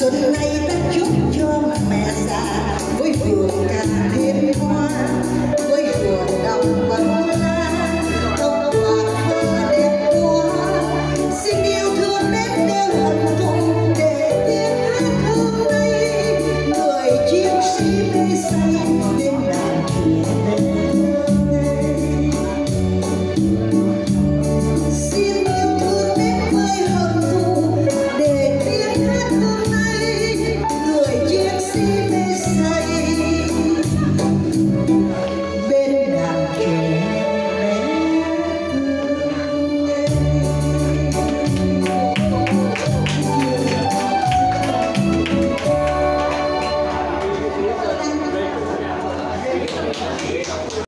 xuân nay ta chúc cho mẹ già vui vườn